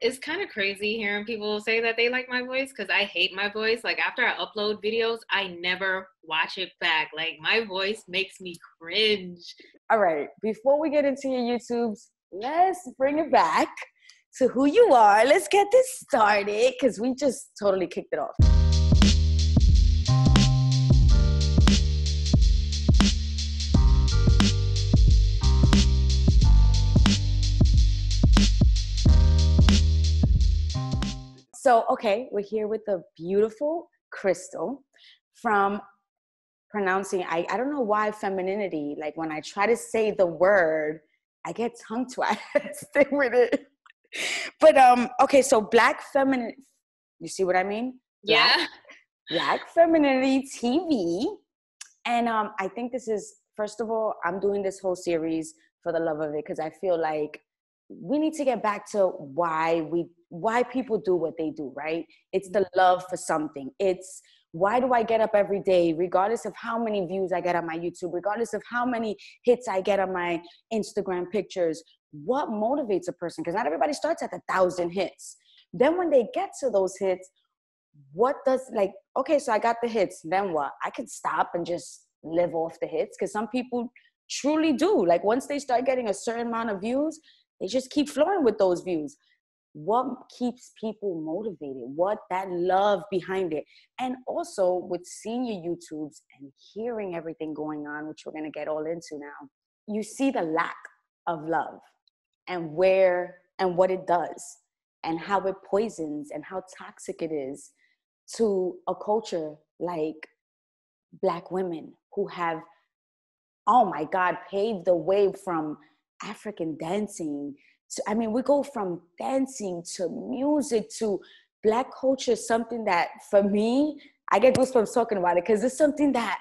it's kind of crazy hearing people say that they like my voice because I hate my voice. Like after I upload videos, I never watch it back. Like my voice makes me cringe. All right, before we get into your YouTubes, let's bring it back to who you are. Let's get this started because we just totally kicked it off. So, okay, we're here with the beautiful Crystal from pronouncing. I, I don't know why femininity, like when I try to say the word, I get tongue twisted with it. But um, okay, so black feminine, you see what I mean? Black, yeah. Black femininity TV. And um, I think this is, first of all, I'm doing this whole series for the love of it because I feel like we need to get back to why we why people do what they do right? It's the mm-hmm. love for something. It's why do i get up every day regardless of how many views i get on my youtube regardless of how many hits i get on my instagram pictures what motivates a person? Because not everybody starts at a thousand hits. Then when they get to those hits what does like okay so i got the hits then what? I could stop and just live off the hits because some people truly do. Like once they start getting a certain amount of views they just keep flowing with those views. What keeps people motivated? What that love behind it? And also with seeing your youtubes and hearing everything going on which we're going to get all into now you see the lack of love and where and what it does and how it poisons and how toxic it is to a culture like black women who have oh my god paved the way from African dancing. To, I mean, we go from dancing to music to black culture, something that for me, I get goosebumps talking about it because it's something that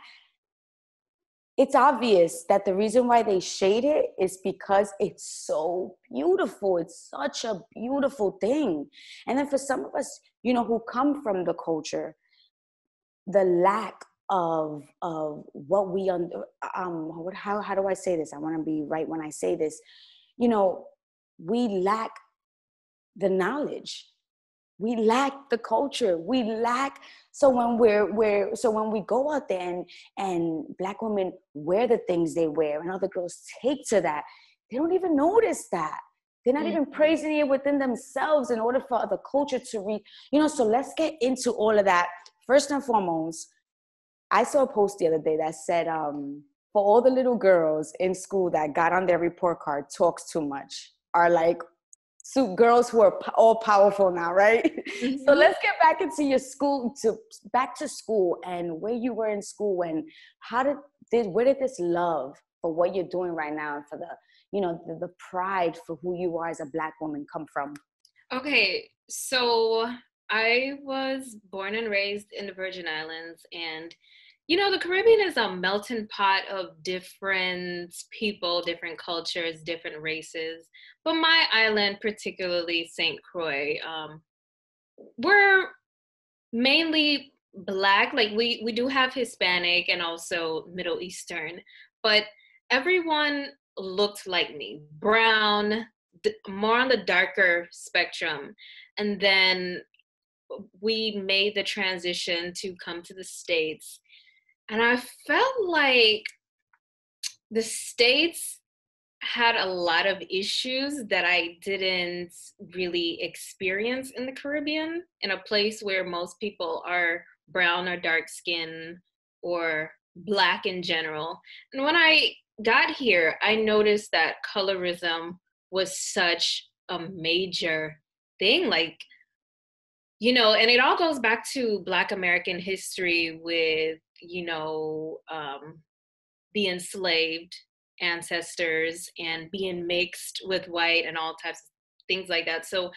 it's obvious that the reason why they shade it is because it's so beautiful. It's such a beautiful thing. And then for some of us, you know, who come from the culture, the lack of of what we um what how how do I say this? I want to be right when I say this. You know, we lack the knowledge. We lack the culture. We lack so when we're we're so when we go out there and and black women wear the things they wear and other girls take to that, they don't even notice that. They're not even mm-hmm. praising it within themselves in order for the culture to read. You know, so let's get into all of that. First and foremost, I saw a post the other day that said, um, for all the little girls in school that got on their report card talks too much are like so girls who are all powerful now, right? Mm-hmm. So let's get back into your school to back to school and where you were in school and how did, did where did this love for what you're doing right now and for the you know the, the pride for who you are as a black woman come from? Okay, so I was born and raised in the Virgin Islands and you know, the Caribbean is a melting pot of different people, different cultures, different races. But my island, particularly St. Croix, um, we're mainly black. Like we we do have Hispanic and also Middle Eastern, but everyone looked like me, brown, more on the darker spectrum. And then we made the transition to come to the States and I felt like the States had a lot of issues that I didn't really experience in the Caribbean, in a place where most people are brown or dark skin or black in general. And when I got here, I noticed that colorism was such a major thing. Like, you know, and it all goes back to Black American history with you know, um, the enslaved ancestors and being mixed with white and all types of things like that. So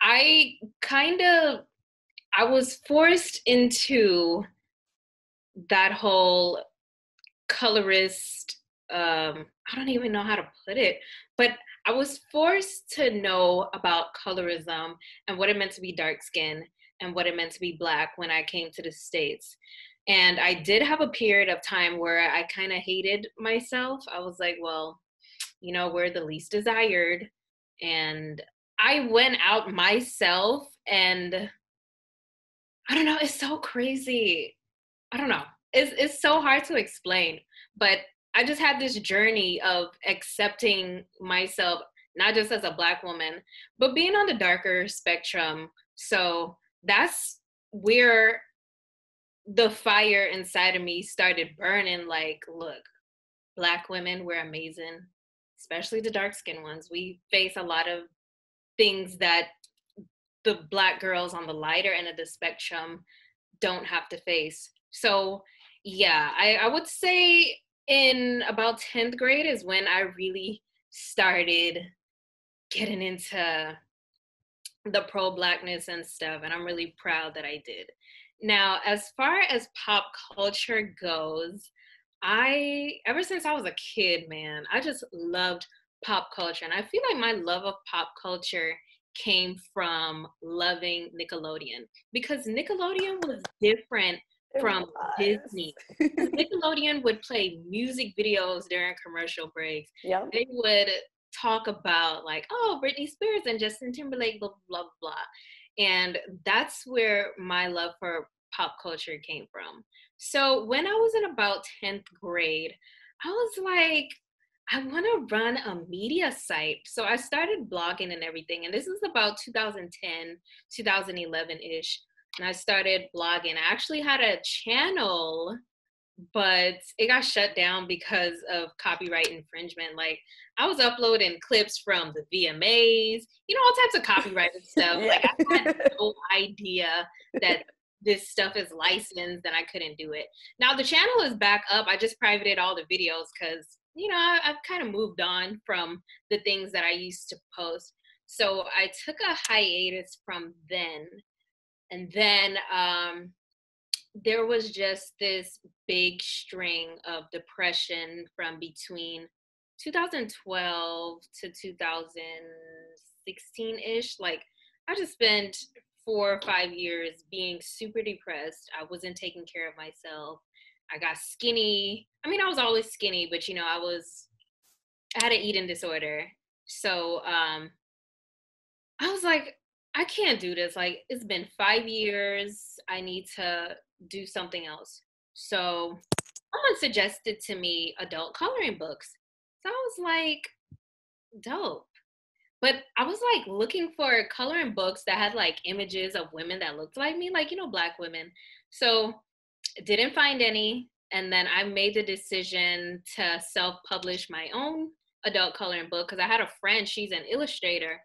I kind of I was forced into that whole colorist um I don't even know how to put it, but I was forced to know about colorism and what it meant to be dark skin and what it meant to be black when I came to the States. And I did have a period of time where I kind of hated myself. I was like, well, you know, we're the least desired. And I went out myself and I don't know, it's so crazy. I don't know. It's it's so hard to explain, but I just had this journey of accepting myself not just as a black woman, but being on the darker spectrum. So that's where the fire inside of me started burning like, look, black women, we're amazing, especially the dark skinned ones. We face a lot of things that the black girls on the lighter end of the spectrum don't have to face. So yeah, I, I would say in about 10th grade is when I really started getting into the pro blackness and stuff. And I'm really proud that I did. Now, as far as pop culture goes, I, ever since I was a kid, man, I just loved pop culture. And I feel like my love of pop culture came from loving Nickelodeon because Nickelodeon was different from Disney. Nickelodeon would play music videos during commercial breaks. Yeah. They would talk about like, oh, Britney Spears and Justin Timberlake, blah blah blah. And that's where my love for pop culture came from. So when I was in about 10th grade, I was like, I want to run a media site. So I started blogging and everything. And this is about 2010, 2011 ish. And I started blogging. I actually had a channel, but it got shut down because of copyright infringement. Like I was uploading clips from the VMAs, you know, all types of copyrighted stuff. Like I had no idea that this stuff is licensed and I couldn't do it. Now the channel is back up. I just privated all the videos because you know, I, have kind of moved on from the things that I used to post. So I took a hiatus from then. And then um, there was just this big string of depression from between 2012 to 2016 ish. Like, I just spent four or five years being super depressed. I wasn't taking care of myself. I got skinny. I mean, I was always skinny, but you know, I was I had an eating disorder. So um I was like, I can't do this. Like it's been 5 years. I need to do something else. So someone suggested to me adult coloring books. So I was like, dope. But I was like looking for coloring books that had like images of women that looked like me, like, you know, black women. So didn't find any and then i made the decision to self-publish my own adult coloring book because i had a friend she's an illustrator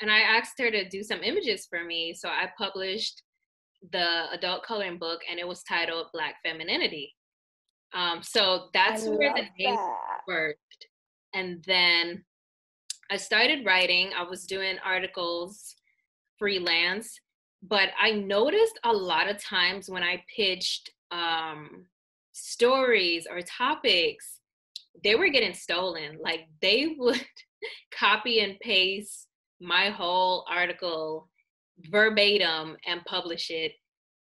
and i asked her to do some images for me so i published the adult coloring book and it was titled black femininity. Um, so that's I where the name worked. And then i started writing. I was doing articles freelance but i noticed a lot of times when i pitched um, stories or topics, they were getting stolen. Like they would copy and paste my whole article verbatim and publish it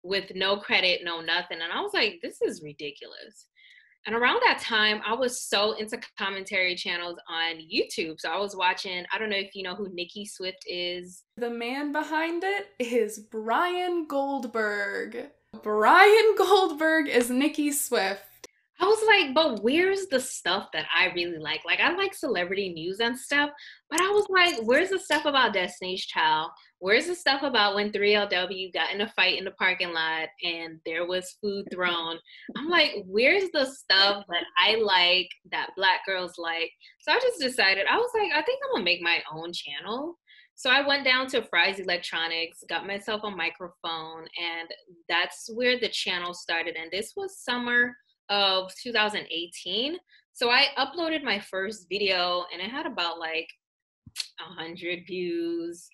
with no credit, no nothing. And I was like, this is ridiculous. And around that time, I was so into commentary channels on YouTube. So I was watching, I don't know if you know who Nicki Swift is. The man behind it is Brian Goldberg. Brian Goldberg is Nicki Swift. I was like, but where's the stuff that I really like? Like, I like celebrity news and stuff, but I was like, where's the stuff about Destiny's Child? Where's the stuff about when 3LW got in a fight in the parking lot and there was food thrown? I'm like, where's the stuff that I like, that black girls like? So I just decided, I was like, I think I'm gonna make my own channel. So I went down to Fry's Electronics, got myself a microphone, and that's where the channel started. And this was summer of 2018. So I uploaded my first video and it had about like 100 views.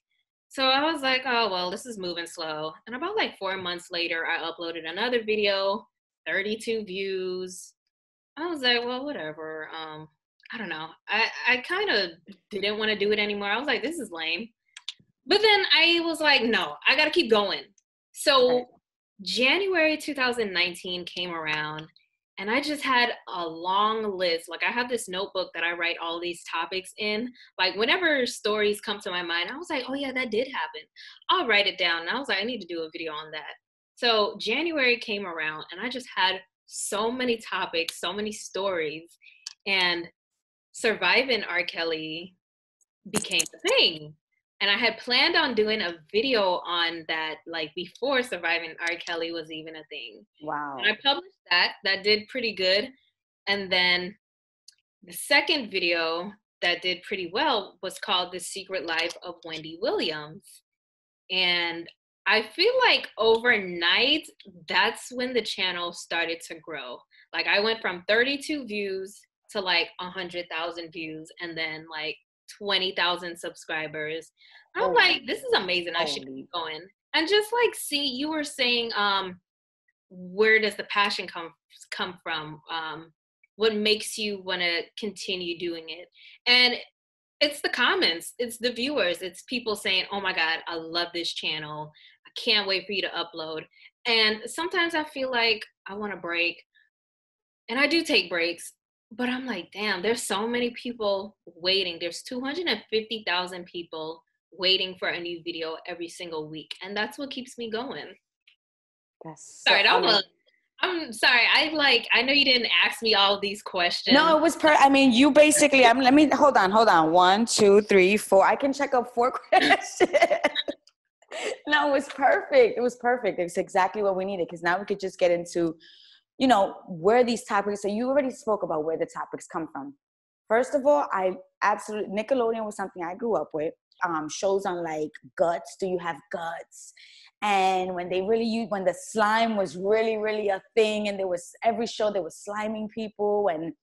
So I was like, oh, well, this is moving slow. And about like four months later, I uploaded another video, 32 views. I was like, well, whatever. Um, I don't know. I, I kind of didn't want to do it anymore. I was like, this is lame. But then I was like, no, I got to keep going. So January 2019 came around and I just had a long list. Like I have this notebook that I write all these topics in. Like whenever stories come to my mind, I was like, oh yeah, that did happen. I'll write it down. And I was like, I need to do a video on that. So January came around and I just had so many topics, so many stories, and surviving R. Kelly became the thing and I had planned on doing a video on that like before surviving R. Kelly was even a thing. Wow. And I published that. That did pretty good. And then the second video that did pretty well was called The Secret Life of Wendy Williams. And I feel like overnight, that's when the channel started to grow. Like I went from 32 views to like 100,000 views and then like 20,000 subscribers. I'm oh, like, this is amazing. I should keep going. And just like, see, you were saying, um, where does the passion come come from? Um, what makes you want to continue doing it? And it's the comments, it's the viewers, it's people saying, "Oh my God, I love this channel. I can't wait for you to upload." And sometimes I feel like I want to break, and I do take breaks but I'm like, damn, there's so many people waiting. There's 250,000 people waiting for a new video every single week. And that's what keeps me going. That's so sorry, so, I'm, I'm sorry. I like, I know you didn't ask me all these questions. No, it was per, I mean, you basically, I'm, let me, hold on, hold on. One, two, three, four. I can check up four questions. no, it was perfect. It was perfect. It's exactly what we needed because now we could just get into you know, where these topics, so you already spoke about where the topics come from. First of all, I absolutely, Nickelodeon was something I grew up with. Um, shows on like guts, do you have guts? And when they really used, when the slime was really, really a thing, and there was every show there was sliming people, and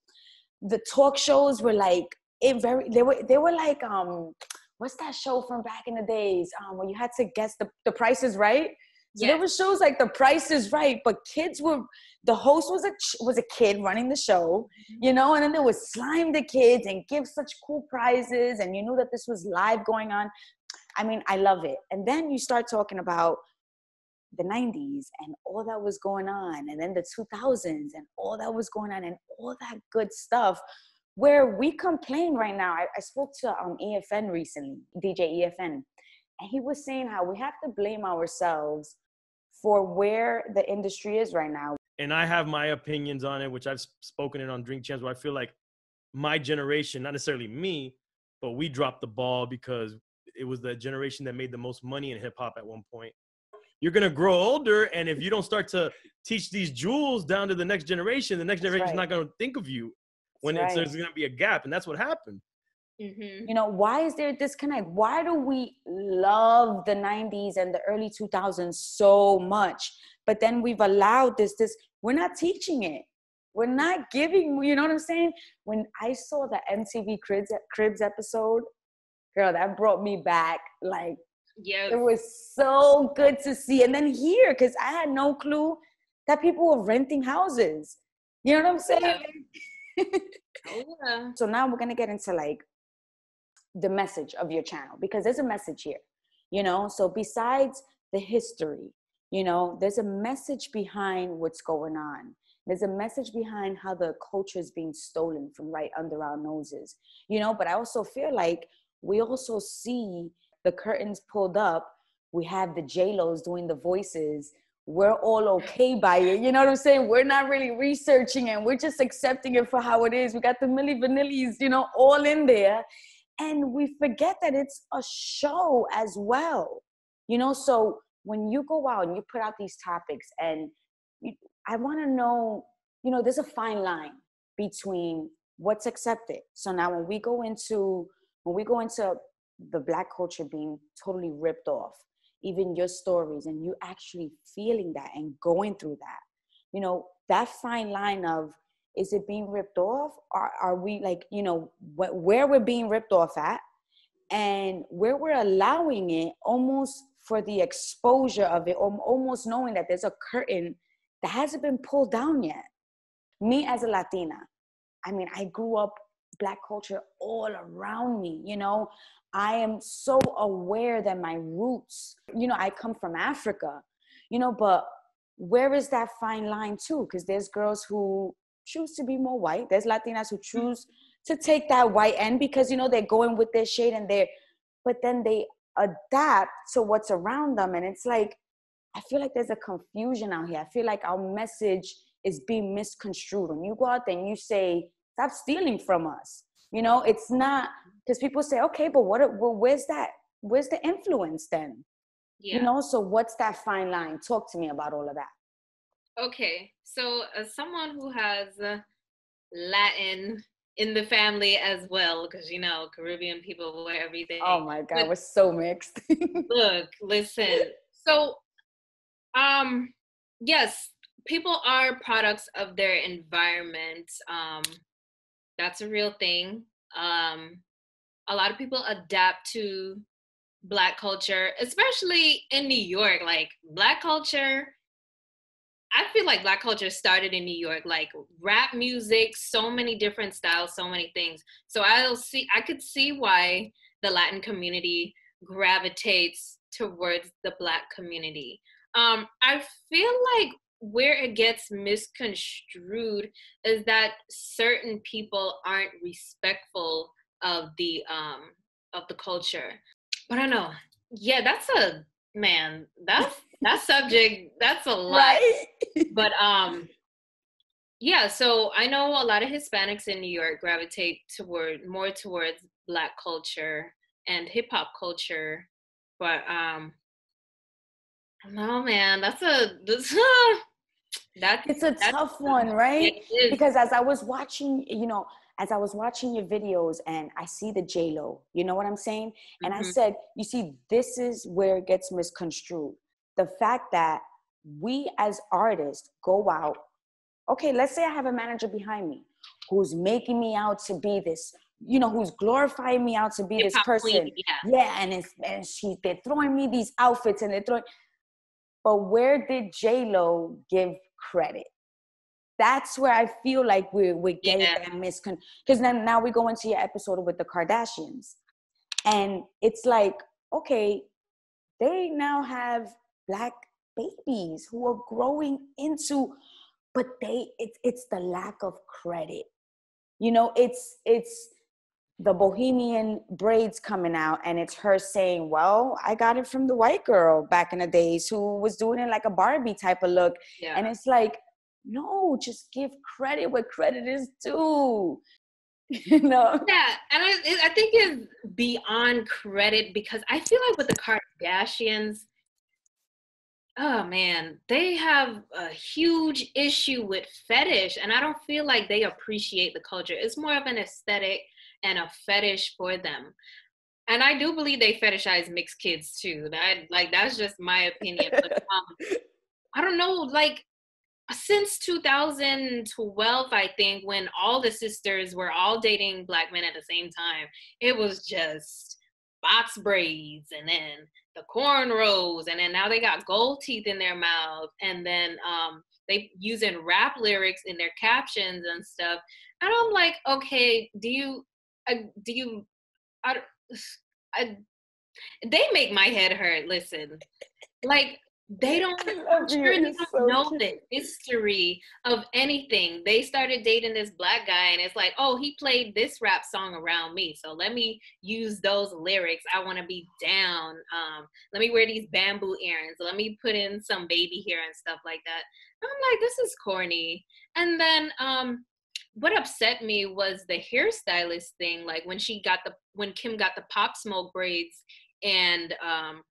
the talk shows were like it very they were they were like um what's that show from back in the days um where you had to guess the the prices right yes. there were shows like The Price is Right, but kids were the host was a was a kid running the show, mm-hmm. you know, and then there was slime the kids and give such cool prizes, and you knew that this was live going on. I mean, I love it. And then you start talking about the 90s and all that was going on, and then the 2000s and all that was going on, and all that good stuff. Where we complain right now, I, I spoke to um, EFN recently, DJ EFN, and he was saying how we have to blame ourselves for where the industry is right now. And I have my opinions on it, which I've spoken it on Drink Champs, where I feel like my generation, not necessarily me, but we dropped the ball because it was the generation that made the most money in hip hop at one point. You're gonna grow older, and if you don't start to teach these jewels down to the next generation, the next generation is right. not gonna think of you when right. there's gonna be a gap, and that's what happened. Mm-hmm. You know, why is there a disconnect? Why do we love the 90s and the early 2000s so much? But then we've allowed this, this, we're not teaching it. We're not giving, you know what I'm saying? When I saw the MTV Cribs, Cribs episode, girl, that brought me back. Like, yeah, it was so good to see. And then here, because I had no clue that people were renting houses. You know what I'm saying? Yeah. oh, yeah. So now we're gonna get into like the message of your channel because there's a message here you know? So besides the history you know there's a message behind what's going on. There's a message behind how the culture is being stolen from right under our noses you know? But i also feel like we also see the curtains pulled up. We have the j-los doing the voices. We're all okay by it you know what i'm saying? We're not really researching and we're just accepting it for how it is. We got the milli vanillis you know all in there and we forget that it's a show as well you know? So when you go out and you put out these topics and you, i want to know you know there's a fine line between what's accepted. So now when we go into when we go into the black culture being totally ripped off even your stories and you actually feeling that and going through that you know that fine line of is it being ripped off? Or are we like you know wh- where we're being ripped off at? And where we're allowing it almost for the exposure of it almost knowing that there's a curtain that hasn't been pulled down yet. Me as a latina i mean i grew up black culture all around me you know? I am so aware that my roots you know i come from africa you know but where is that fine line too? Because there's girls who choose to be more white. There's Latinas who mm-hmm. choose to take that white end because you know they're going with their shade and they're, but then they adapt to what's around them, and it's like I feel like there's a confusion out here. I feel like our message is being misconstrued. When you go out there and you say, "Stop stealing from us," you know, it's not because people say, "Okay, but what? Well, where's that? Where's the influence then?" Yeah. You know, so what's that fine line? Talk to me about all of that. Okay, so as someone who has uh, Latin in the family as well, because you know Caribbean people wear everything. Oh my God, but, we're so mixed. look, listen. So, um, yes, people are products of their environment. Um, that's a real thing. Um, a lot of people adapt to black culture, especially in New York. Like black culture, I feel like black culture started in New York, like rap music, so many different styles, so many things. So I'll see I could see why the Latin community gravitates towards the black community. Um, I feel like where it gets misconstrued is that certain people aren't respectful of the um of the culture but I don't know. Yeah, that's a man. That's that subject. That's a lot. Right? but um, yeah. So I know a lot of Hispanics in New York gravitate toward more towards Black culture and hip hop culture, but um, no, man. That's a that's. That, it's a tough one, right? Because as I was watching, you know, as I was watching your videos and I see the J Lo, you know what I'm saying? And mm-hmm. I said, you see, this is where it gets misconstrued. The fact that we as artists go out, okay, let's say I have a manager behind me who's making me out to be this, you know, who's glorifying me out to be this person. Yeah. yeah, and it's and she they're throwing me these outfits and they're throwing. But where did J Lo give credit? that's where I feel like we're we're getting yeah. that miscon because then now we go into your episode with the Kardashians. And it's like, okay, they now have black babies who are growing into, but they it's it's the lack of credit. You know, it's it's the bohemian braids coming out and it's her saying well i got it from the white girl back in the days who was doing it like a barbie type of look yeah. and it's like no, just give credit where credit is due. you know? Yeah, and I, I think it's beyond credit because I feel like with the Kardashians, oh man, they have a huge issue with fetish, and I don't feel like they appreciate the culture. It's more of an aesthetic and a fetish for them. And I do believe they fetishize mixed kids too. That like that's just my opinion. But um, I don't know, like since 2012 i think when all the sisters were all dating black men at the same time it was just box braids and then the cornrows and then now they got gold teeth in their mouth and then um they using rap lyrics in their captions and stuff. And i'm like okay do you uh, do you I, I, they make my head hurt listen. Like they don't, I'm sure they don't so know cute. the history of anything. They started dating this black guy, and it's like, oh, he played this rap song around me, so let me use those lyrics. I want to be down. Um, let me wear these bamboo earrings. Let me put in some baby hair and stuff like that. I'm like, this is corny. And then um, what upset me was the hairstylist thing. Like when she got the when Kim got the pop smoke braids and um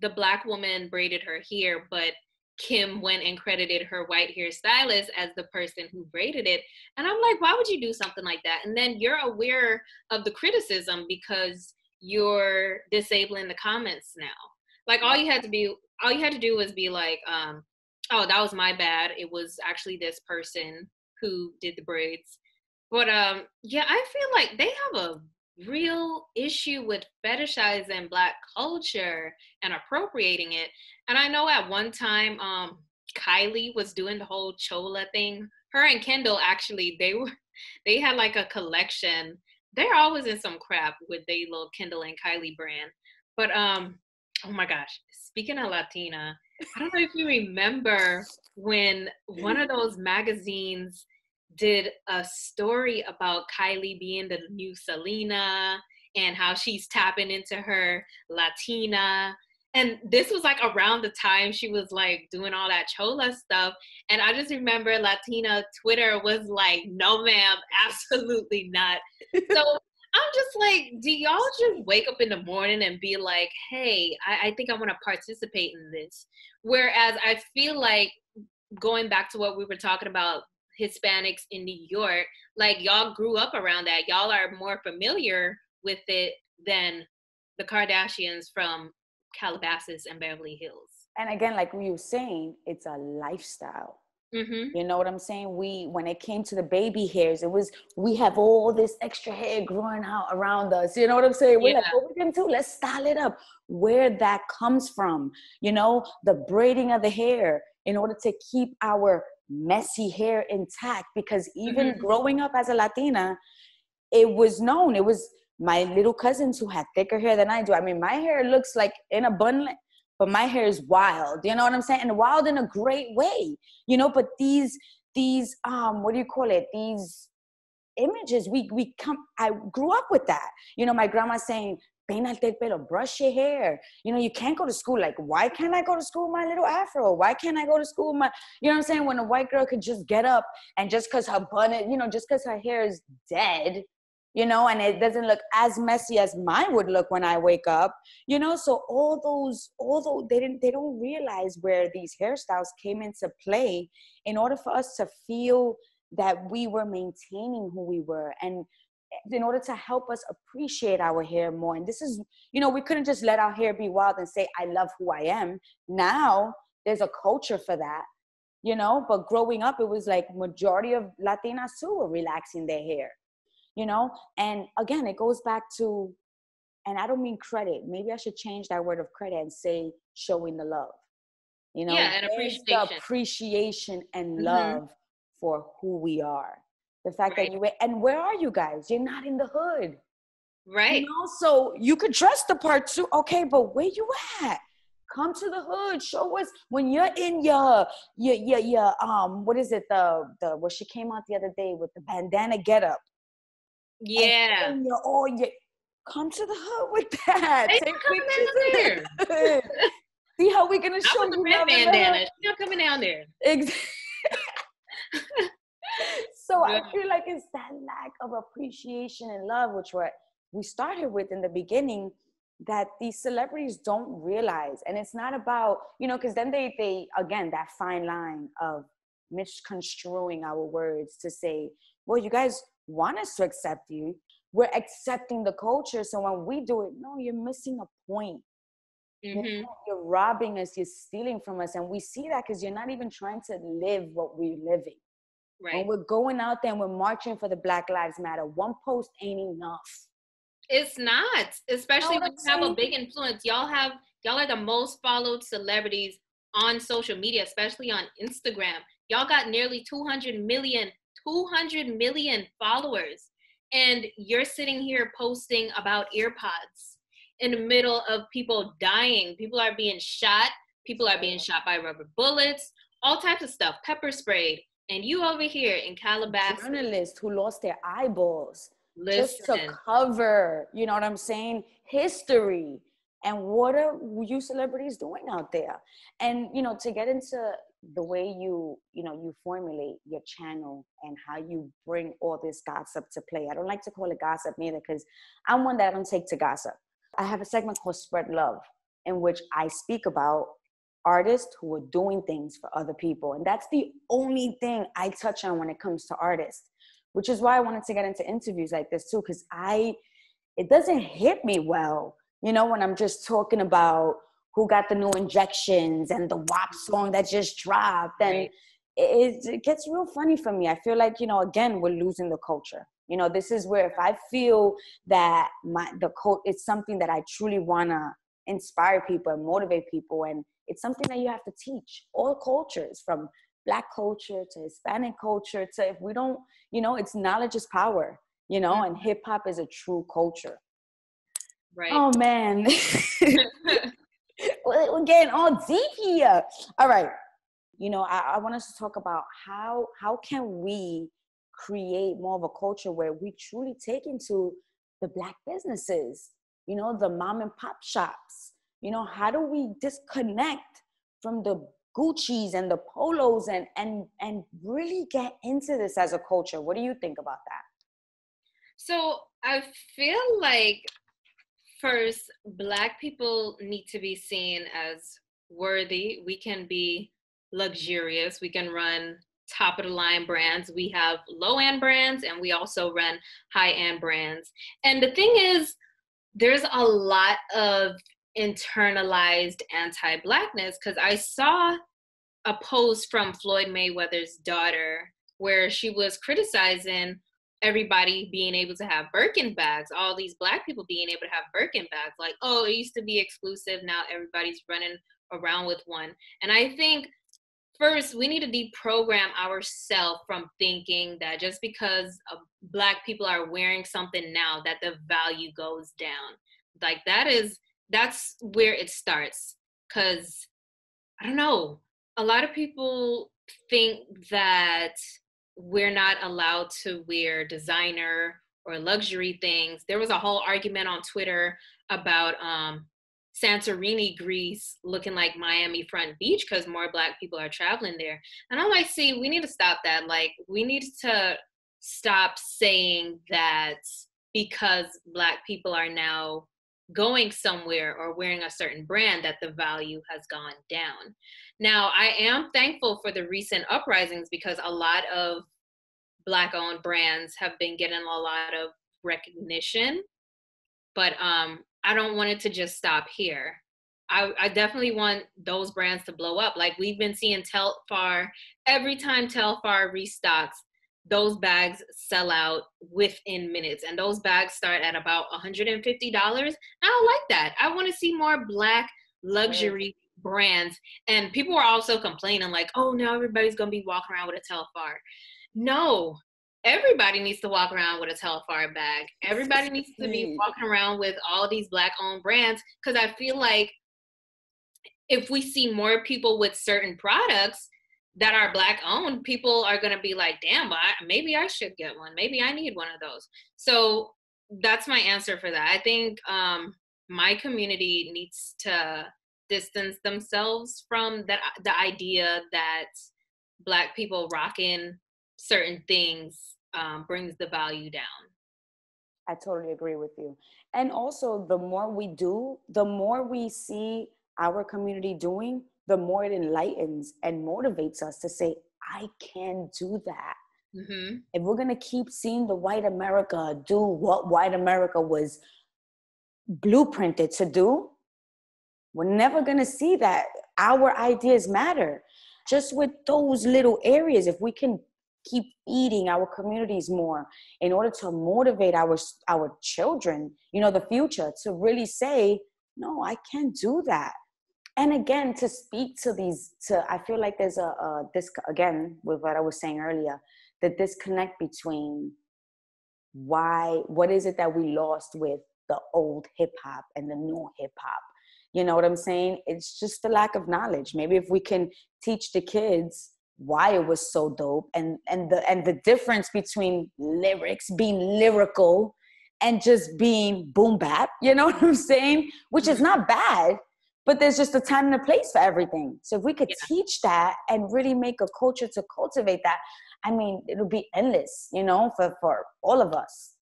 the black woman braided her hair, but Kim went and credited her white hair stylist as the person who braided it. And I'm like, why would you do something like that? And then you're aware of the criticism because you're disabling the comments now. Like all you had to be all you had to do was be like, um, oh, that was my bad. It was actually this person who did the braids. But um, yeah, I feel like they have a real issue with fetishizing black culture and appropriating it. And I know at one time, um, Kylie was doing the whole chola thing. Her and Kendall actually, they were, they had like a collection. They're always in some crap with they little Kendall and Kylie brand. But um, oh my gosh, speaking of Latina, I don't know if you remember when one of those magazines did a story about Kylie being the new Selena and how she's tapping into her Latina. And this was like around the time she was like doing all that chola stuff. And I just remember Latina Twitter was like, no, ma'am, absolutely not. So I'm just like, do y'all just wake up in the morning and be like, hey, I, I think I want to participate in this? Whereas I feel like going back to what we were talking about Hispanics in New York, like y'all grew up around that. Y'all are more familiar with it than the Kardashians from Calabasas and Beverly Hills. And again, like we were saying, it's a lifestyle. Mm-hmm. You know what I'm saying? We, when it came to the baby hairs, it was we have all this extra hair growing out around us. You know what I'm saying? We're yeah. like, what we gonna do? Let's style it up. Where that comes from, you know, the braiding of the hair in order to keep our messy hair intact. Because even mm-hmm. growing up as a Latina, it was known. It was my little cousins who had thicker hair than I do. I mean, my hair looks like in a bun but my hair is wild. You know what I'm saying? And wild in a great way, you know. But these these um what do you call it? These images we we come. I grew up with that. You know, my grandma saying. Peínate el pelo, brush your hair. You know, you can't go to school. Like, why can't I go to school my little afro? Why can't I go to school my, you know what I'm saying? When a white girl could just get up and just because her bun, you know, just because her hair is dead, you know, and it doesn't look as messy as mine would look when I wake up, you know. So all those, all although they didn't, they don't realize where these hairstyles came into play in order for us to feel that we were maintaining who we were and in order to help us appreciate our hair more. And this is, you know, we couldn't just let our hair be wild and say, I love who I am. Now there's a culture for that, you know, but growing up, it was like majority of Latinas too were relaxing their hair you know and again it goes back to and i don't mean credit maybe i should change that word of credit and say showing the love you know yeah, and appreciation. appreciation and mm-hmm. love for who we are the fact right. that you and where are you guys you're not in the hood right you know so you could dress the part too okay but where you at come to the hood show us when you're in your your your, your um what is it the the what she came out the other day with the bandana get up yeah. And you're all you come to the hood with that. They Take pictures in there. See how we're gonna show you red bandana. She's not coming down there. Exactly. So yeah. I feel like it's that lack of appreciation and love, which what we started with in the beginning, that these celebrities don't realize. And it's not about, you know, because then they they again that fine line of misconstruing our words to say, well, you guys want us to accept you. We're accepting the culture. So when we do it, no, you're missing a point. Mm-hmm. You're robbing us, you're stealing from us. And we see that because you're not even trying to live what we're living. Right. When we're going out there and we're marching for the Black Lives Matter, one post ain't enough. It's not, especially when you have a big influence. Y'all have y'all are the most followed celebrities on social media, especially on Instagram. Y'all got nearly 200 million 200 million followers and you're sitting here posting about earpods in the middle of people dying people are being shot people are being shot by rubber bullets all types of stuff pepper sprayed and you over here in calabasas. Journalists who lost their eyeballs Listen. just to cover you know what i'm saying history and what are you celebrities doing out there? And you know to get into the way you you know you formulate your channel and how you bring all this gossip to play. I don't like to call it gossip neither because i'm one that I don't take to gossip. I have a segment called spread love in which i speak about artists who are doing things for other people and that's the only thing i touch on when it comes to artists which is why i wanted to get into interviews like this too because i it doesn't hit me well you know when i'm just talking about who got the new injections and the WAP song that just dropped. And right. it, it gets real funny for me. I feel like, you know, again, we're losing the culture. You know, this is where if I feel that my the cult it's something that I truly wanna inspire people and motivate people and it's something that you have to teach all cultures from black culture to hispanic culture to if we don't you know it's knowledge is power you know and hip hop is a true culture. Right. Oh man. We're getting all deep here. All right. You know, I, I want us to talk about how how can we create more of a culture where we truly take into the black businesses, you know, the mom and pop shops. You know, how do we disconnect from the Gucci's and the polos and and and really get into this as a culture? What do you think about that? So I feel like first, black people need to be seen as worthy. We can be luxurious. We can run top of the line brands. We have low end brands and we also run high end brands. And the thing is, there's a lot of internalized anti blackness because I saw a post from Floyd Mayweather's daughter where she was criticizing everybody being able to have Birkin bags, all these black people being able to have Birkin bags. Like, oh, it used to be exclusive. Now everybody's running around with one. And I think first we need to deprogram ourselves from thinking that just because black people are wearing something now that the value goes down. Like that is that's where it starts. Cause I don't know. A lot of people think that we're not allowed to wear designer or luxury things. There was a whole argument on Twitter about um, Santorini, Greece, looking like Miami Front Beach because more Black people are traveling there. And I'm like, see, we need to stop that. Like, we need to stop saying that because Black people are now going somewhere or wearing a certain brand that the value has gone down. Now, I am thankful for the recent uprisings because a lot of black owned brands have been getting a lot of recognition, but um I don't want it to just stop here. I, I definitely want those brands to blow up. Like we've been seeing Telfar every time Telfar restocks, those bags sell out within minutes and those bags start at about $150 i don't like that i want to see more black luxury right. brands and people were also complaining like oh now everybody's gonna be walking around with a telfar no everybody needs to walk around with a telfar bag everybody needs to be walking around with all these black owned brands because i feel like if we see more people with certain products that are black owned, people are going to be like, damn, I, maybe I should get one. Maybe I need one of those. So that's my answer for that. I think um, my community needs to distance themselves from that the idea that black people rocking certain things um, brings the value down. I totally agree with you. And also, the more we do, the more we see our community doing, the more it enlightens and motivates us to say, I can do that. Mm-hmm. If we're going to keep seeing the white America do what white America was blueprinted to do, we're never going to see that. Our ideas matter. Just with those little areas, if we can keep feeding our communities more in order to motivate our our children you know the future to really say no i can't do that. And again to speak to these to i feel like there's a, a this again with what i was saying earlier the disconnect between why what is it that we lost with the old hip hop and the new hip hop? You know what i'm saying? It's just the lack of knowledge. Maybe if we can teach the kids why it was so dope and and the and the difference between lyrics being lyrical and just being boom bap you know what i'm saying which is not bad but there's just a time and a place for everything. So if we could yeah. teach that and really make a culture to cultivate that, I mean, it'll be endless, you know, for for all of us.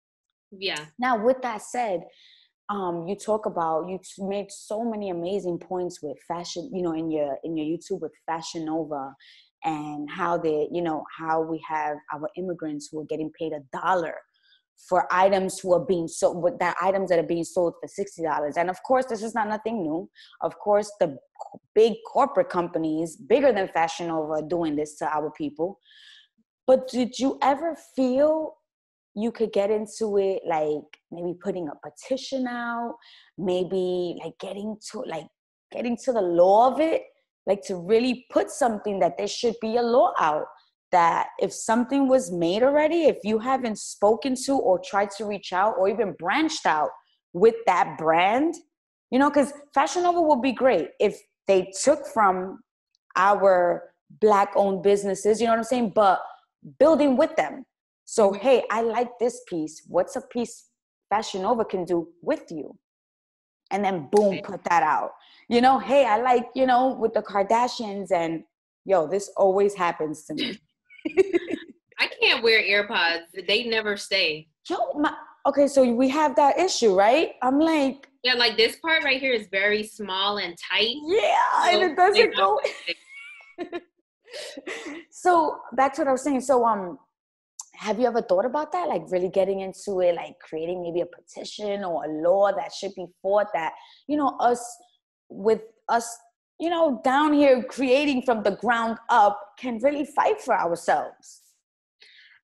Yeah. Now, with that said, um, you talk about you made so many amazing points with fashion, you know, in your in your YouTube with Fashion Nova, and how they, you know, how we have our immigrants who are getting paid a dollar for items who are being sold with that items that are being sold for $60 and of course this is not nothing new. Of course the big corporate companies bigger than fashion nova doing this to our people. But did you ever feel you could get into it like maybe putting a petition out maybe like getting to like getting to the law of it like to really put something that there should be a law out that if something was made already, if you haven't spoken to or tried to reach out or even branched out with that brand, you know, because Fashion Nova would be great if they took from our black owned businesses, you know what I'm saying? But building with them. So, mm-hmm. hey, I like this piece. What's a piece Fashion Nova can do with you? And then boom, put that out. You know, hey, I like, you know, with the Kardashians and yo, this always happens to me. I can't wear AirPods. They never stay. Yo, my, okay, so we have that issue, right? I'm like, yeah, like this part right here is very small and tight. Yeah, so and it doesn't go. so back to what I was saying. So um, have you ever thought about that? Like really getting into it, like creating maybe a petition or a law that should be fought that you know us with us you know down here creating from the ground up can really fight for ourselves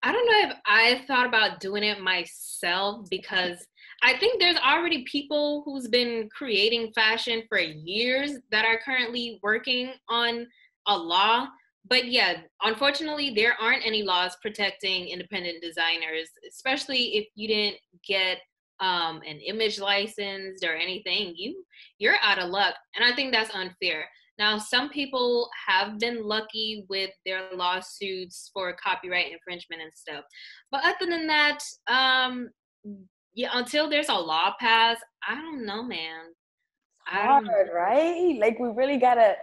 I don't know if I thought about doing it myself because I think there's already people who's been creating fashion for years that are currently working on a law. But yeah, unfortunately, there aren't any laws protecting independent designers, especially if you didn't get um, an image license or anything. You you're out of luck, and I think that's unfair. Now, some people have been lucky with their lawsuits for copyright infringement and stuff. But other than that, um, yeah, until there's a law passed, I don't know, man. Hard, right? Like we really gotta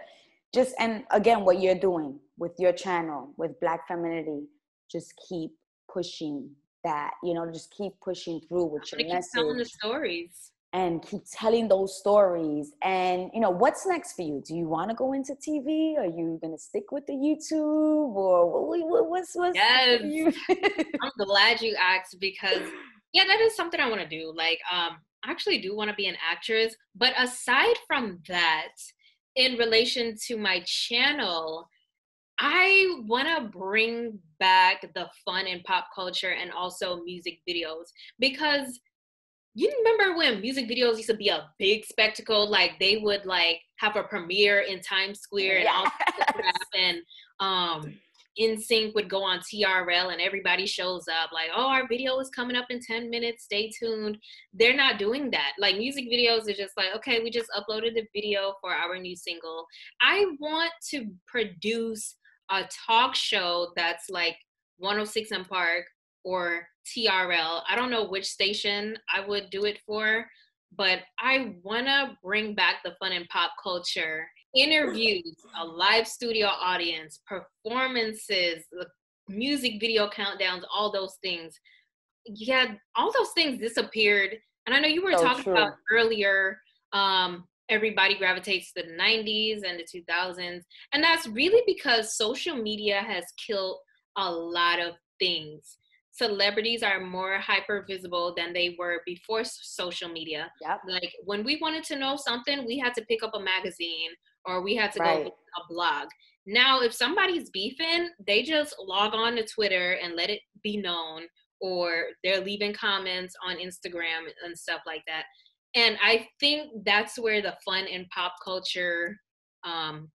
just and again, what you're doing with your channel with Black Femininity, just keep pushing that. You know, just keep pushing through with your message. telling the stories. and keep telling those stories. And you know what's next for you? Do you want to go into tv are you going to stick with the youtube or what, what's what's yes. I'm glad you asked because yeah that is something i want to do. Like um i actually do want to be an actress but aside from that in relation to my channel I want to bring back the fun in pop culture and also music videos because you remember when music videos used to be a big spectacle like they would like have a premiere in times square yes. and all and um NSYNC would go on TRL and everybody shows up like, oh, our video is coming up in 10 minutes, stay tuned. They're not doing that. Like music videos are just like, okay, we just uploaded the video for our new single. I want to produce a talk show that's like 106 & Park or TRL. I don't know which station I would do it for, but I want to bring back the fun and pop culture. Interviews, a live studio audience, performances, music video countdowns, all those things. Yeah, all those things disappeared. And I know you were so talking about earlier um, everybody gravitates to the 90s and the 2000s. And that's really because social media has killed a lot of things celebrities are more hyper visible than they were before social media. Yep. Like when we wanted to know something, we had to pick up a magazine or we had to right. go a blog. Now, if somebody's beefing, they just log on to Twitter and let it be known, or they're leaving comments on Instagram and stuff like that. And I think that's where the fun in pop culture, um,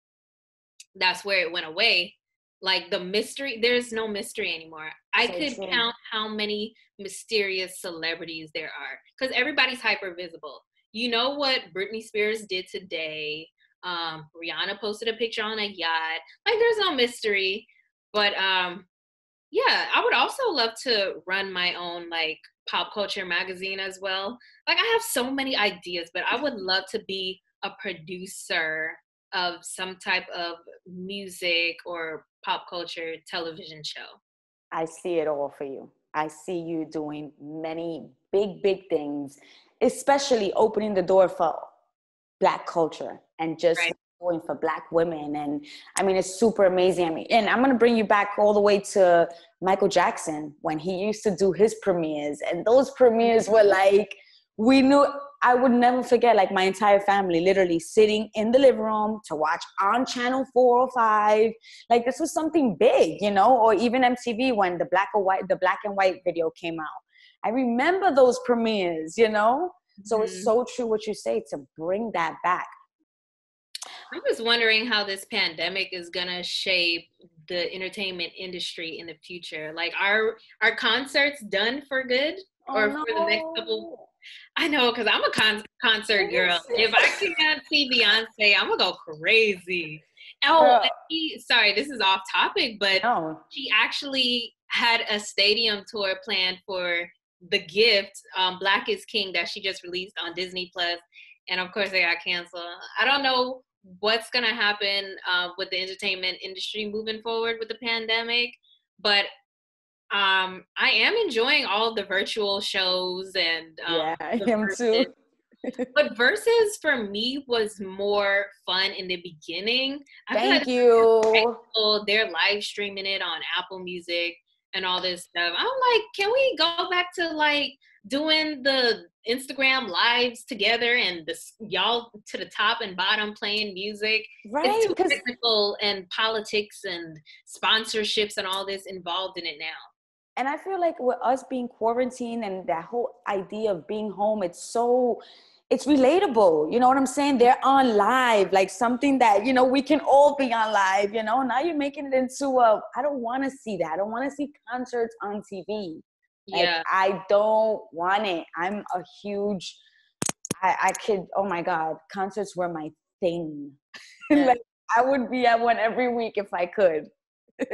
that's where it went away. Like the mystery there's no mystery anymore. I so could true. count how many mysterious celebrities there are because everybody's hyper visible you know what britney spears did today? Um rihanna posted a picture on a yacht. Like there's no mystery. But um yeah i would also love to run my own like pop culture magazine as well like i have so many ideas but i would love to be a producer of some type of music or pop culture television show? I see it all for you. I see you doing many big, big things, especially opening the door for Black culture and just right. Going for Black women. And I mean, it's super amazing. I mean, and I'm going to bring you back all the way to Michael Jackson when he used to do his premieres. And those premieres were like, we knew I would never forget, like my entire family literally sitting in the living room to watch on channel four or five. Like this was something big, you know, or even MTV when the black or white, the black and white video came out. I remember those premieres, you know? So mm-hmm. it's so true what you say to bring that back. I was wondering how this pandemic is gonna shape the entertainment industry in the future. Like, are are concerts done for good, or oh, no. for the next couple I know, cause I'm a con- concert girl. If I can't see Beyonce, I'm gonna go crazy. Oh, he, sorry, this is off topic, but no. she actually had a stadium tour planned for The Gift, um, Black is King, that she just released on Disney Plus, and of course they got canceled. I don't know what's gonna happen uh, with the entertainment industry moving forward with the pandemic, but um, I am enjoying all the virtual shows and um, yeah, I am too. but Verzuz for me was more fun in the beginning. I Thank you. they're live streaming it on Apple Music and all this stuff. I'm like, can we go back to like doing the Instagram lives together and the y'all to the top and bottom playing music? Right. It's too technical and politics and sponsorships and all this involved in it now and I feel like with us being quarantined and that whole idea of being home, it's so it's relatable. You know what I'm saying? They're on live, like something that, you know, we can all be on live, you know. Now you're making it into a I don't want to see that. I don't want to see concerts on TV. Yeah. Like, I don't want it. I'm a huge I, I could oh my God, concerts were my thing. Yeah. like I would be at one every week if I could.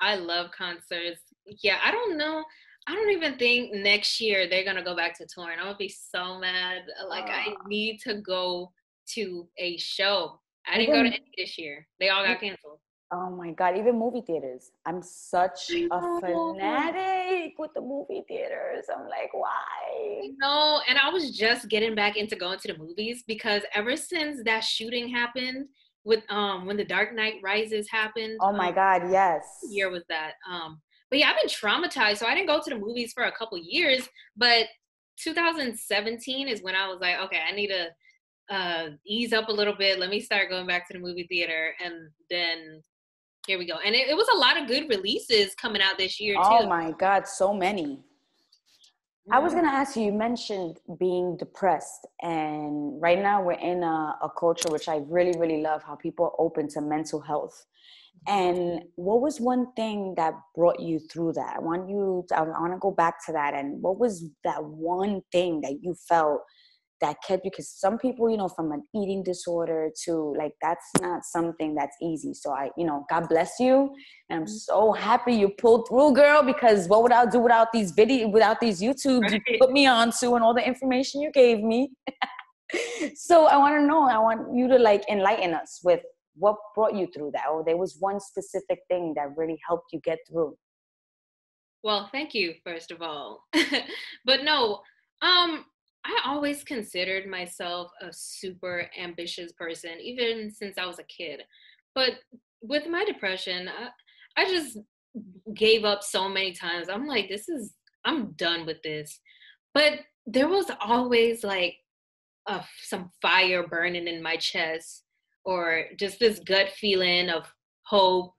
I love concerts. Yeah, I don't know. I don't even think next year they're gonna go back to touring. I'm gonna be so mad. Like uh, I need to go to a show. I didn't go to any this year. They all got canceled. Oh my god, even movie theaters. I'm such a fanatic with the movie theaters. I'm like, why? No, and I was just getting back into going to the movies because ever since that shooting happened with um when the Dark Knight Rises happened. Oh my um, god, yes. Year was that. Um but yeah, I've been traumatized. So I didn't go to the movies for a couple years. But 2017 is when I was like, okay, I need to uh, ease up a little bit. Let me start going back to the movie theater. And then here we go. And it, it was a lot of good releases coming out this year, oh too. Oh my God, so many. I was going to ask you, you mentioned being depressed. And right now we're in a, a culture which I really, really love how people are open to mental health. And what was one thing that brought you through that? I want you to, I want to go back to that. And what was that one thing that you felt that kept you? Because some people, you know, from an eating disorder to like, that's not something that's easy. So I, you know, God bless you. And I'm mm-hmm. so happy you pulled through, girl, because what would I do without these video, without these YouTubes right. you put me on to and all the information you gave me? so I want to know, I want you to like enlighten us with what brought you through that or there was one specific thing that really helped you get through well thank you first of all but no um i always considered myself a super ambitious person even since i was a kid. But with my depression I, I just gave up so many times. I'm like this is i'm done with this. But there was always like a, some fire burning in my chest or just this gut feeling of hope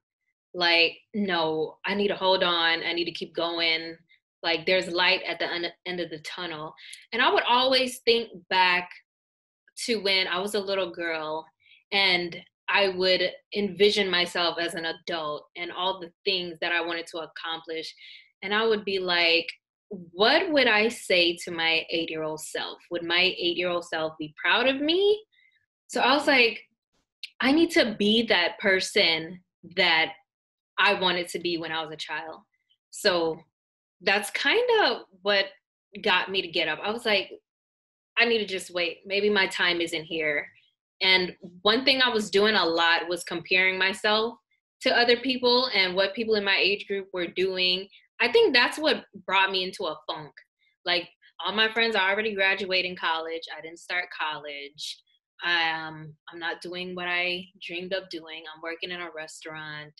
like no i need to hold on. I need to keep going like there's light at the end of the tunnel. And i would always think back to when i was a little girl and i would envision myself as an adult and all the things that i wanted to accomplish. And i would be like what would i say to my 8 year old self? Would my 8 year old self be proud of me? So i was like I need to be that person that I wanted to be when I was a child. So that's kind of what got me to get up. I was like, I need to just wait. Maybe my time isn't here. And one thing I was doing a lot was comparing myself to other people and what people in my age group were doing. I think that's what brought me into a funk. Like all my friends are already graduating college. I didn't start college. Um, I'm not doing what I dreamed of doing. I'm working in a restaurant.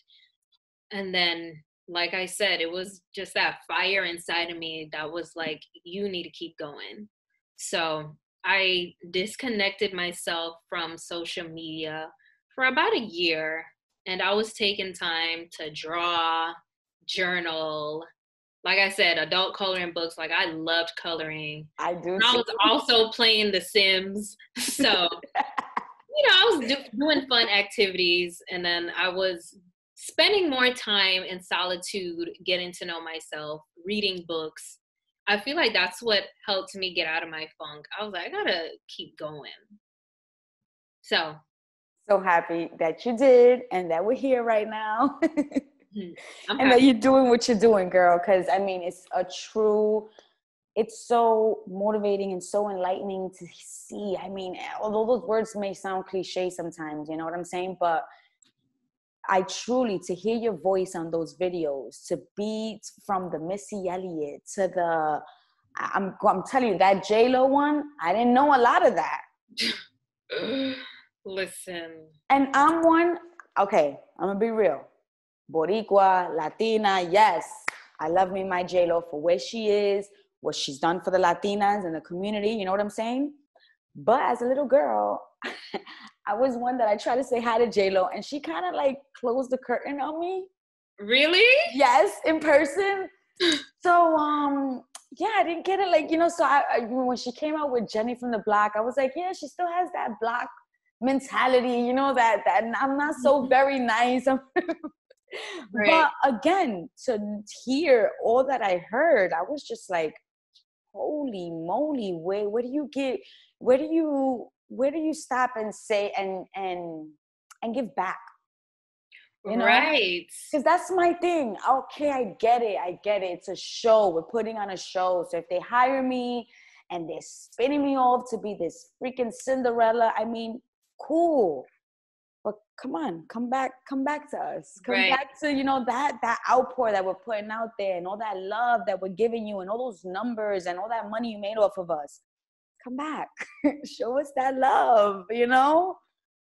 And then, like I said, it was just that fire inside of me that was like, you need to keep going. So I disconnected myself from social media for about a year. And I was taking time to draw, journal, like I said, adult coloring books. Like I loved coloring. I do. And I was also playing The Sims. So, you know, I was do- doing fun activities, and then I was spending more time in solitude, getting to know myself, reading books. I feel like that's what helped me get out of my funk. I was like, I gotta keep going. So, so happy that you did and that we're here right now. Mm-hmm. I'm and that you're doing what you're doing, girl. Because I mean, it's a true. It's so motivating and so enlightening to see. I mean, although those words may sound cliche sometimes, you know what I'm saying, but I truly to hear your voice on those videos, to be from the Missy Elliott to the, I'm I'm telling you that J Lo one, I didn't know a lot of that. Listen. And I'm one, okay, I'm gonna be real. Boricua, Latina, yes. I love me my J-Lo for where she is, what she's done for the Latinas and the community, you know what I'm saying? But as a little girl, I was one that I tried to say hi to J-Lo and she kind of like closed the curtain on me. Really? Yes, in person. So um yeah, I didn't get it. Like, you know, so I, I when she came out with Jenny from the block, I was like, yeah, she still has that block mentality, you know, that that I'm not so very nice. Right. But again, to hear all that I heard, I was just like, holy moly, where where do you get where do you where do you stop and say and and and give back? You know? Right. Because that's my thing. Okay, I get it. I get it. It's a show. We're putting on a show. So if they hire me and they're spinning me off to be this freaking Cinderella, I mean, cool. But come on, come back, come back to us. Come Right. back to, you know, that that outpour that we're putting out there and all that love that we're giving you and all those numbers and all that money you made off of us. Come back. Show us that love, you know?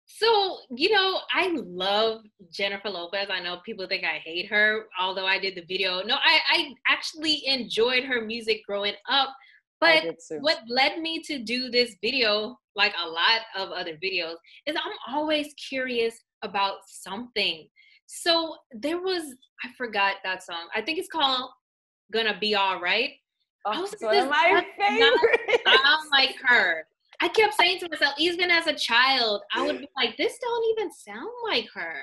So, you know, I love Jennifer Lopez. I know people think I hate her, although I did the video. No, I, I actually enjoyed her music growing up. But what led me to do this video, like a lot of other videos, is I'm always curious about something. So there was, I forgot that song. I think it's called Gonna Be All Right. I Oh, was one of my does not sound like her. I kept saying to myself, even as a child, I would be like, this don't even sound like her.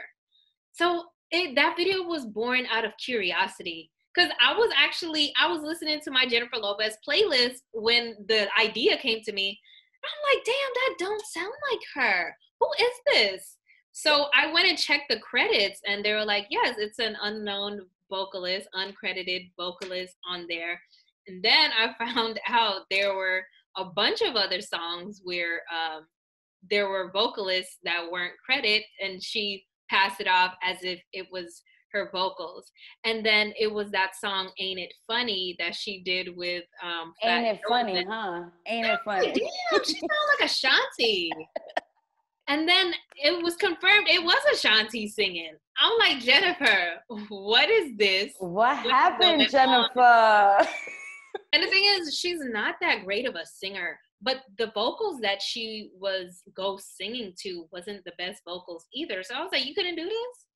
So it, that video was born out of curiosity. Because I was actually, I was listening to my Jennifer Lopez playlist when the idea came to me. I'm like, damn, that don't sound like her. Who is this? So I went and checked the credits and they were like, yes, it's an unknown vocalist, uncredited vocalist on there. And then I found out there were a bunch of other songs where um, there were vocalists that weren't credited, and she passed it off as if it was her vocals. And then it was that song "Ain't It Funny" that she did with um, Ain't it funny, Joe. huh? Ain't it funny? Damn, she sounds like Ashanti. And then it was confirmed it was Ashanti singing. I'm like, Jennifer, what is this? What What's happened, Jennifer? And the thing is, she's not that great of a singer, but the vocals that she was ghost singing to wasn't the best vocals either. So I was like, you couldn't do this?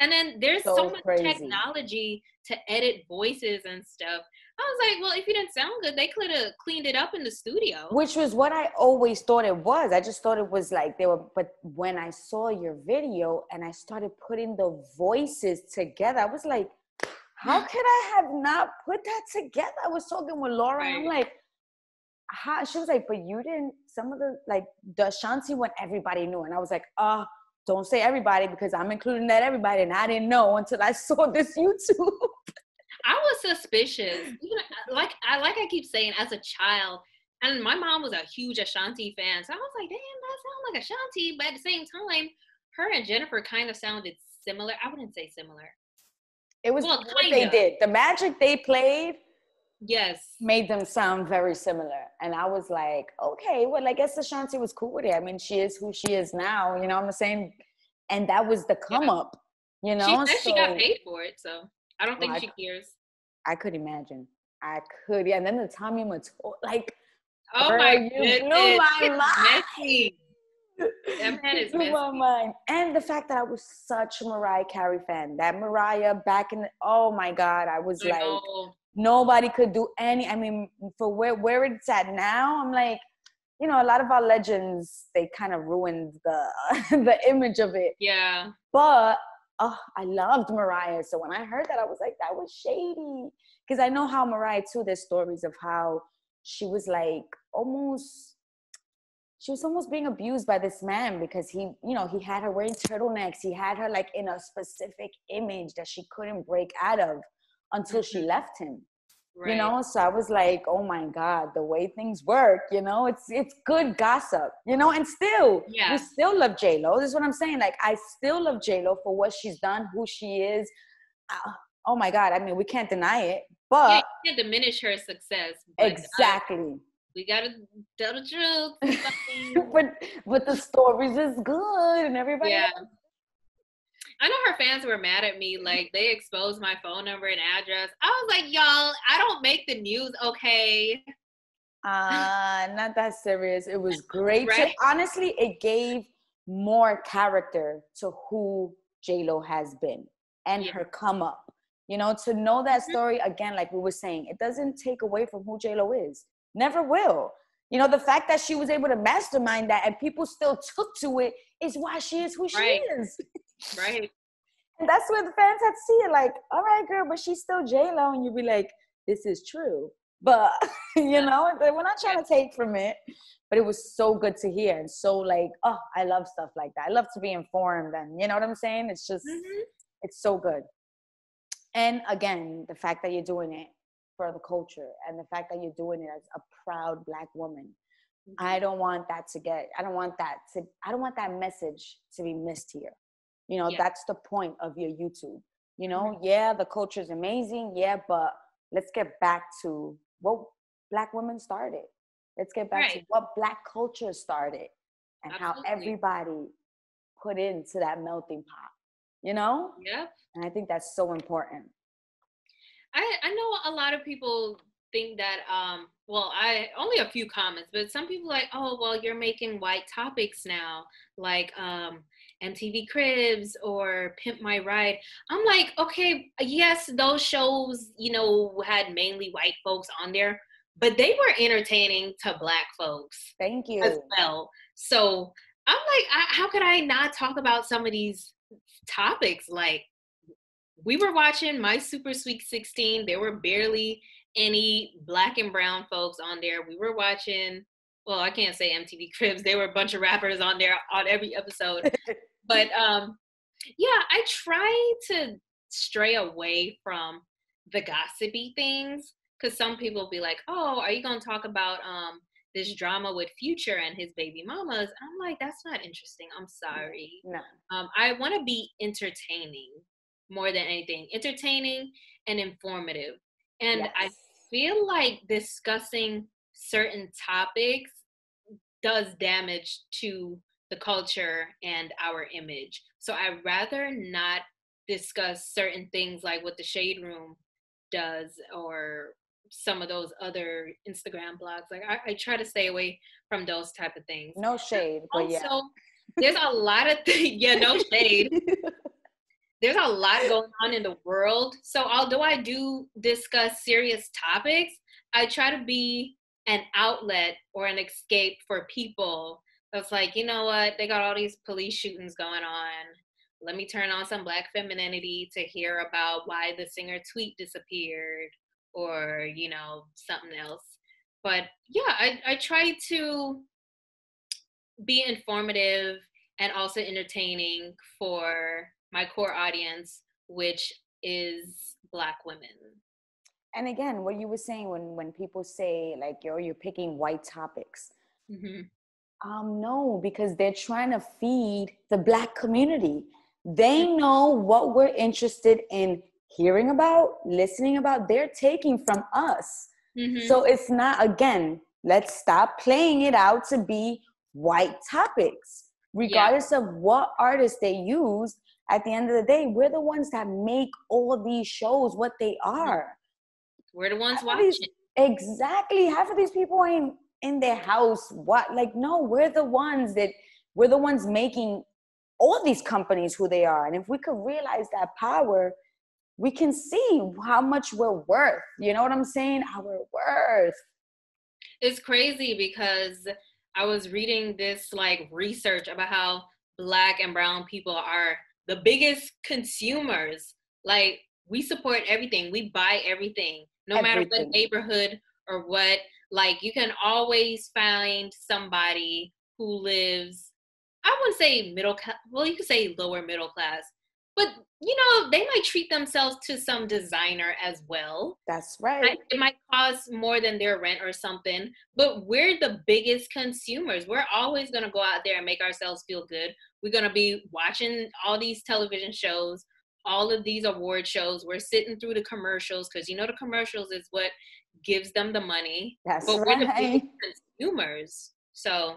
And then there's so, So much crazy. technology to edit voices and stuff. I was like, well, if you didn't sound good, they could have cleaned it up in the studio. Which was what I always thought it was. I just thought it was like they were, but when I saw your video and I started putting the voices together, I was like, how could I have not put that together? I was talking with Laura and I'm like, how? She was like, but you didn't, some of the, like the Ashanti one, everybody knew. And I was like, oh, don't say everybody because I'm including that everybody. And I didn't know until I saw this YouTube. I was suspicious. Even uh, like I like I keep saying as a child, and my mom was a huge Ashanti fan, so I was like, damn, that sounds like Ashanti. But at the same time, her and Jennifer kind of sounded similar. I wouldn't say similar. It was Well, what they did. The magic they played Yes. made them sound very similar. And I was like, okay, well, I guess Ashanti was cool with it. I mean, she is who she is now, you know what I'm saying? And that was the come up, you know? she said she got paid for it, so I don't think Well, I- she cares. I could imagine. I could, yeah. And then the Tommy Mottola, like, Oh my you goodness, blew my mind. That man is blew my mind. And the fact that I was such a Mariah Carey fan, that Mariah back in, the, oh my God, I was I like, know. nobody could do any i mean for where where it's at now i'm like you know a lot of our legends they kind of ruined the the image of it Yeah. but oh i loved mariah so when i heard that i was like that was shady because i know how mariah too there's stories of how she was like almost she was almost being abused by this man because he, you know, he had her wearing turtlenecks. He had her like in a specific image that she couldn't break out of until she Mhm. left him. Right. You know, so I was like, oh my God, the way things work, you know, it's it's good gossip, you know, and still Yeah. we still love J Lo. This is what I'm saying. Like I still love J Lo for what she's done, who she is. Uh, oh my God, I mean, we can't deny it, Yeah, but you can't diminish her success. exactly. We gotta tell the truth. But but the stories is good and everybody yeah. I know her fans were mad at me, like they exposed my phone number and address. I was like, y'all, I don't make the news, okay? uh not that serious it was great to- honestly it gave more character to who j-lo has been and Yeah. her come up you know to know that Mhm. story again like we were saying it doesn't take away from who j-lo is never will. You know the fact that she was able to mastermind that and people still took to it is why she is who she Right. is. Right. and that's where the fans had to see it like all right girl but she's still j-lo and you'd be like this is true. But you know we're not trying to take from it but it was so good to hear and so like oh i love stuff like that. I love to be informed and you know what i'm saying? It's just Mhm. it's so good. And again the fact that you're doing it for the culture and the fact that you're doing it as a proud black woman i don't want that to get i don't want that to i don't want that message to be missed here you know Yeah. that's the point of your youtube you know Mhm. yeah the culture is amazing yeah but let's get back to what black women started let's get back to what black culture started and how everybody put into that melting pot you know Yeah. and I think that's so important. I, I know a lot of people think that um well I only a few comments, but some people like, oh well you're making white topics now, like um MTV Cribs or Pimp My Ride. I'm like, okay, yes, those shows, you know, had mainly white folks on there, but they were entertaining to black folks Thank you. as well. So I'm like, I, how could I not talk about some of these topics? Like, we were watching My Super Sweet 16. There were barely any black and brown folks on there. We were watching, well, I can't say MTV Cribs. There were a bunch of rappers on there on every episode. but um, yeah, I try to stray away from the gossipy things because some people be like, oh, are you going to talk about um, this drama with Future and his baby mamas? I'm like, that's not interesting. I'm sorry. No. Um, I want to be entertaining more than anything, entertaining and informative. And I feel like discussing certain topics does damage to the culture and our image. So I'd rather not discuss certain things like what the Shade Room does or some of those other Instagram blogs. Like I, I try to stay away from those type of things. no shade, but yeah. there's a lot of things. Yeah, no shade there's a lot going on in the world. So although I do discuss serious topics, I try to be an outlet or an escape for people It's like, you know what, they got all these police shootings going on. Let me turn on some black femininity to hear about why the singer tweet disappeared or, you know, something else. But yeah, I, I try to be informative and also entertaining for my core audience, which is Black women. and again, what you were saying when when people say like you're you're picking white topics. Mhm. Um, no, because they're trying to feed the black community. They know what we're interested in hearing about, listening about. They're taking from us. Mhm. So it's not, again, let's stop playing it out to be white topics. Regardless of what artists they use, at the end of the day, we're the ones that make all these shows what they mm-hmm. are. We're the ones Half of these- watching. Exactly. Half of these people ain't in their house. What? Like, no, we're the ones that we're the ones making all these companies who they are. And if we could realize that power, we can see how much we're worth. You know what I'm saying? Our worth. It's crazy because I was reading this like research about how black and brown people are the biggest consumers. Like we support everything. We buy everything. No matter what neighborhood or what, like you can always find somebody who lives, I wouldn't say middle class, well, you could say lower middle class, but you know, they might treat themselves to some designer as well. That's right. It might cost more than their rent or something, but we're the biggest consumers. We're always going to go out there and make ourselves feel good. We're going to be watching all these television shows, all of these award shows. We're sitting through the commercials because you know the commercials is what gives them the money. That's but right. we're the biggest consumers. So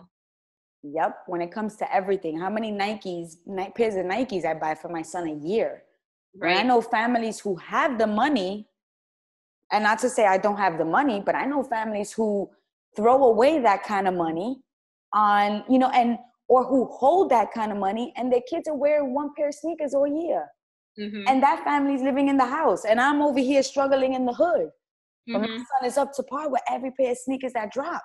Yep. When it comes to everything, how many Nikes, Ni- pairs of Nikes I buy for my son a year? When I know families who have the money, and not to say I don't have the money, but I know families who throw away that kind of money on, you know, and or who hold that kind of money and their kids are wearing one pair of sneakers all year. Mhm, And that family's living in the house. And I'm over here struggling in the hood. But my son is up to par with every pair of sneakers that drop.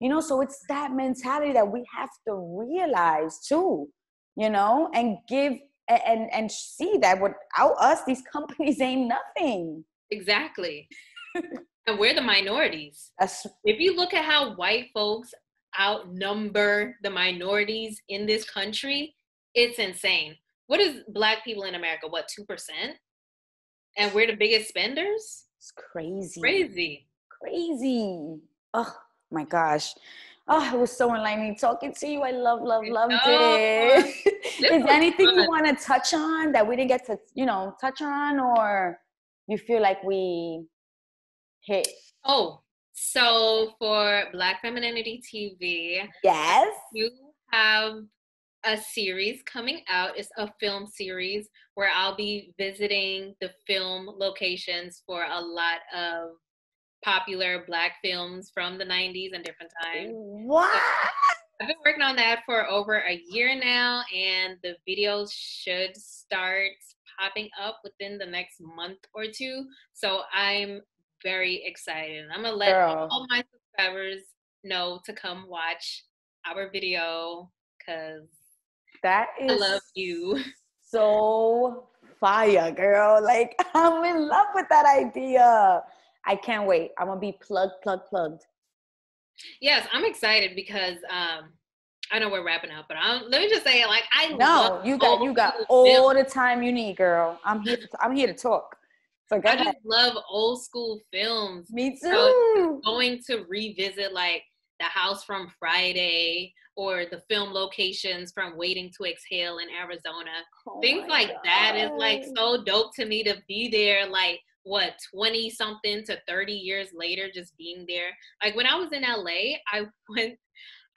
You know, so it's that mentality that we have to realize too, you know, and give and and see that without us, these companies ain't nothing. Exactly. and we're the minorities. That's If you look at how white folks outnumber the minorities in this country, it's insane. What is black people in America? What, 2%? And we're the biggest spenders? it's crazy. Crazy. Crazy. Oh my gosh. Oh, it was so enlightening talking to you. I love, love, loved know. it. Is there anything you want to touch on that we didn't get to, you know, touch on, or you feel like we hit? Oh, so for Black Femininity TV, Yes. you have a series coming out. It's a film series where I'll be visiting the film locations for a lot of popular Black films from the 90s and different times. What? I've been working on that for over a year now, and the videos should start popping up within the next month or two. So I'm very excited. I'm gonna let Girl. all my subscribers know to come watch our video because That I love you. so fire, girl. Like I'm in love with that idea. I can't wait. I'm gonna be plugged, plugged, plugged. Yes, I'm excited because um I know we're wrapping up, but i let me just say, like, I No, you got you got all the time you need, girl. I'm here. To, I'm here to talk. So go I just love old school films. Me So too. going to revisit like the house from Friday or the film locations from Waiting to Exhale in Arizona. Oh Things like that is like so dope to me to be there like what 20 something to 30 years later just being there. Like when I was in LA, I went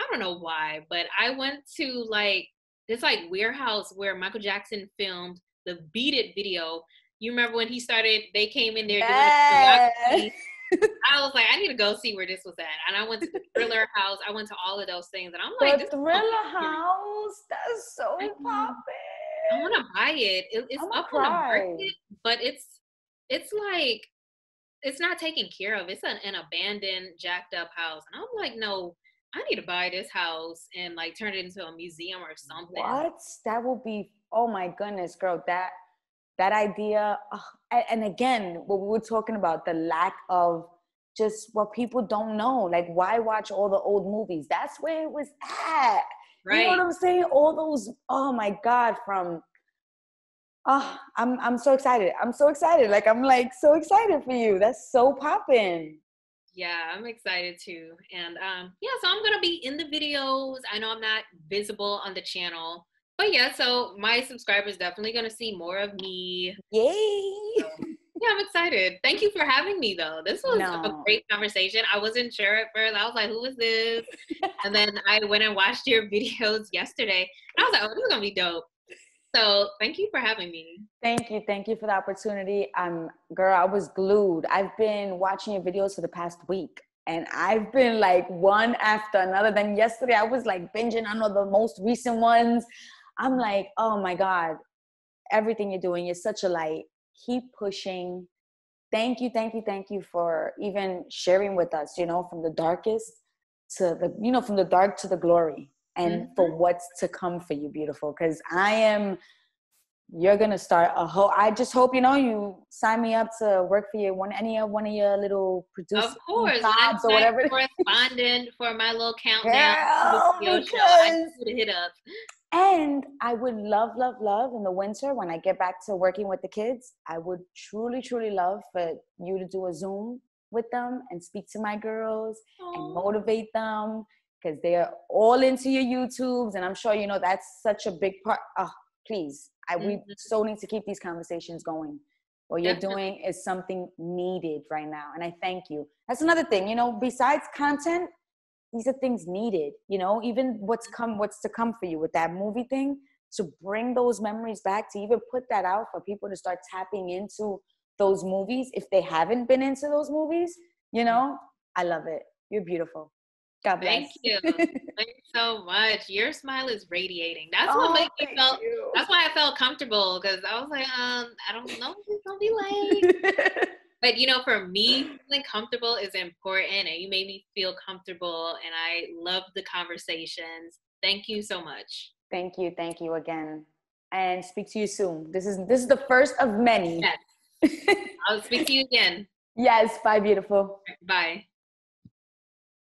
I don't know why, but I went to like this like warehouse where Michael Jackson filmed the Beat It video. You remember when he started they came in there Yes. choreography? I was like, I need to go see where this was at. And I went to the Thriller House. I went to all of those things, and I'm like, The this Thriller. House. That's so popping. I want to buy it. it it's I'ma up on the market, but it's it's like it's not taken care of. It's an, an abandoned, jacked up house, and I'm like, no, I need to buy this house and like turn it into a museum or something. What? That will be. Oh my goodness, girl. That that idea. ugh, and, and again, what we were talking about the lack of just what people don't know. Like, why watch all the old movies? That's where it was at. Right? You know what I'm saying? All those. Oh my God. From. Oh, I'm I'm so excited. I'm so excited. Like I'm like so excited for you. That's so popping. Yeah, I'm excited too. And um, yeah, so I'm gonna be in the videos. I know I'm not visible on the channel, but yeah, so my subscribers definitely gonna see more of me. Yay! Yeah, I'm excited. Thank you for having me though. This was a great conversation. I wasn't sure at first. I was like, who is this? and then I went and watched your videos yesterday. And I was like, oh, this is gonna be dope. So thank you for having me. Thank you. Thank you for the opportunity. Um, girl, I was glued. I've been watching your videos for the past week and I've been like one after another. Then yesterday I was like binging on all the most recent ones. I'm like, oh my God, everything you're doing is such a light. Keep pushing. Thank you, thank you, thank you for even sharing with us, you know, from the darkest to the, you know, from the dark to the glory and mm-hmm. for what's to come for you, beautiful. Because I am you're gonna start a whole. I just hope you know you sign me up to work for you one any of one of your little producers, Of course, jobs or whatever. correspondent for my little countdown Girl, show. I because- need to hit up. And I would love, love, love in the winter when I get back to working with the kids. I would truly, truly love for you to do a Zoom with them and speak to my girls and motivate them because they are all into your YouTubes. And I'm sure you know that's such a big part. Oh, please. I we Mhm. so need to keep these conversations going. What you're doing is something needed right now. And I thank you. That's another thing, you know, besides content, these are things needed, you know, even what's come what's to come for you with that movie thing, to bring those memories back, to even put that out for people to start tapping into those movies if they haven't been into those movies, you know, I love it. You're beautiful. God bless. Thank you. Thank you so much. Your smile is radiating. That's what Oh, made me feel. you. That's why I felt comfortable because I was like, um, I don't know if it's gonna be late. but you know, for me, feeling comfortable is important, and you made me feel comfortable, and I love the conversations. Thank you so much. thank you, thank you again. And speak to you soon. This is this is the first of many. Yes. I'll speak to you again. yes, bye beautiful. Bye.